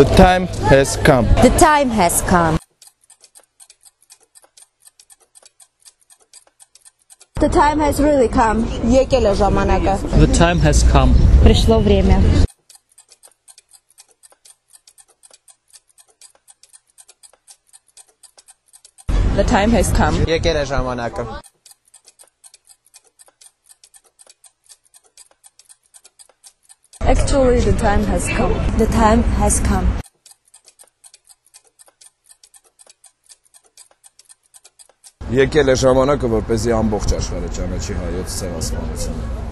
The time has come. The time has come. The time has really come. Եկել է ժամանակը։ The time has come. Пришло время. The time has come. Եկել է ժամանակը։ Actually, the time has come. The time has come. Եկել է ժամանակը, որպեսզի ամբողջ աշխարհը ճանաչի հայոց ցեղասպանությունը։